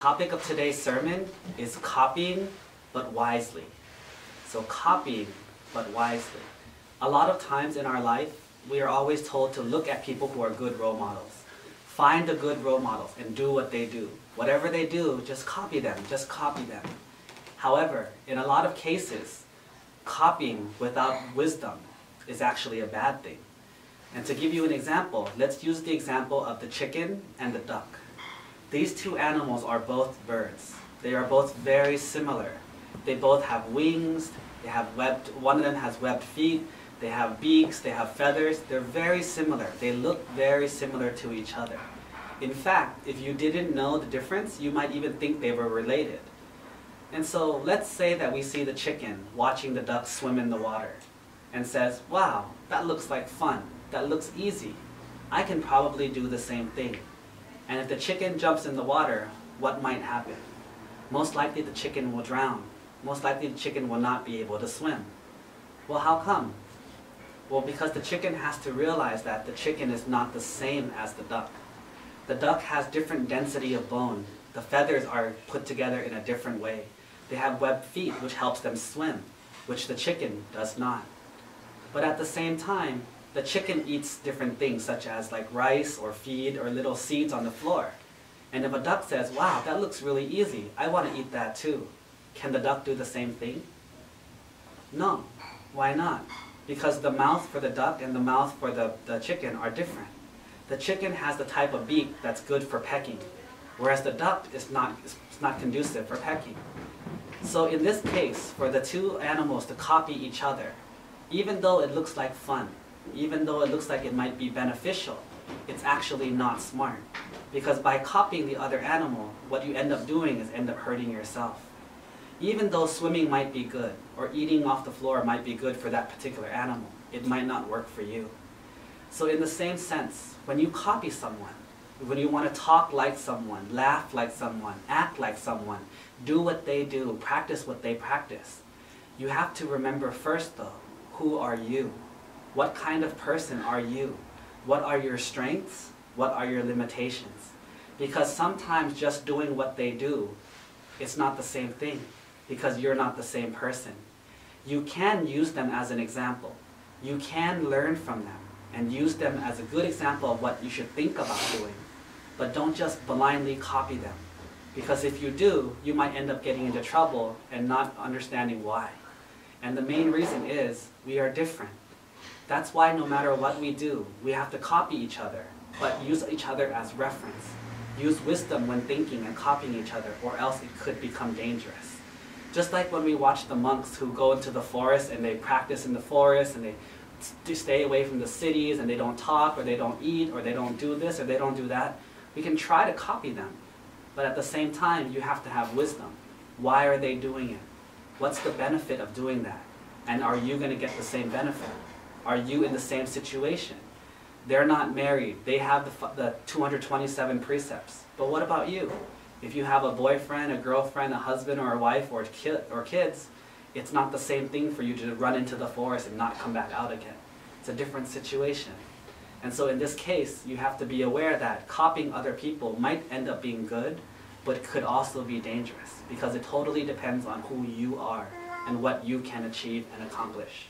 Topic of today's sermon is copying but wisely. So copying but wisely. A lot of times in our life, we are always told to look at people who are good role models. Find the good role models and do what they do. Whatever they do, just copy them, just copy them. However, in a lot of cases, copying without wisdom is actually a bad thing. And to give you an example, let's use the example of the chicken and the duck. These two animals are both birds. They are both very similar. They both have wings, they have webbed, one of them has webbed feet, they have beaks, they have feathers. They're very similar. They look very similar to each other. In fact, if you didn't know the difference, you might even think they were related. And so let's say that we see the chicken watching the duck swim in the water and says, wow, that looks like fun. That looks easy. I can probably do the same thing. And if the chicken jumps in the water, what might happen? Most likely the chicken will drown. Most likely the chicken will not be able to swim. Well, how come? Well, because the chicken has to realize that the chicken is not the same as the duck. The duck has different density of bone. The feathers are put together in a different way. They have webbed feet, which helps them swim, which the chicken does not. But at the same time, the chicken eats different things such as like rice or feed or little seeds on the floor. And if a duck says, wow, that looks really easy, I want to eat that too, can the duck do the same thing? No. Why not? Because the mouth for the duck and the mouth for the, the chicken are different. The chicken has the type of beak that's good for pecking, whereas the duck is not, is not conducive for pecking. So in this case, for the two animals to copy each other, even though it looks like fun, even though it looks like it might be beneficial, it's actually not smart. Because by copying the other animal, what you end up doing is end up hurting yourself. Even though swimming might be good, or eating off the floor might be good for that particular animal, it might not work for you. So in the same sense, when you copy someone, when you want to talk like someone, laugh like someone, act like someone, do what they do, practice what they practice, you have to remember first though, who are you? What kind of person are you? What are your strengths? What are your limitations? Because sometimes just doing what they do, it's not the same thing because you're not the same person. You can use them as an example. You can learn from them and use them as a good example of what you should think about doing. But don't just blindly copy them. Because if you do, you might end up getting into trouble and not understanding why. And the main reason is we are different. That's why no matter what we do, we have to copy each other, but use each other as reference. Use wisdom when thinking and copying each other, or else it could become dangerous. Just like when we watch the monks who go into the forest and they practice in the forest and they stay away from the cities and they don't talk or they don't eat or they don't do this or they don't do that, we can try to copy them. But at the same time, you have to have wisdom. Why are they doing it? What's the benefit of doing that? And are you going to get the same benefit? Are you in the same situation? They're not married. They have the, the 227 precepts. But what about you? If you have a boyfriend, a girlfriend, a husband, or a wife, or, kid, or kids, it's not the same thing for you to run into the forest and not come back out again. It's a different situation. And so in this case, you have to be aware that copying other people might end up being good, but could also be dangerous because it totally depends on who you are and what you can achieve and accomplish.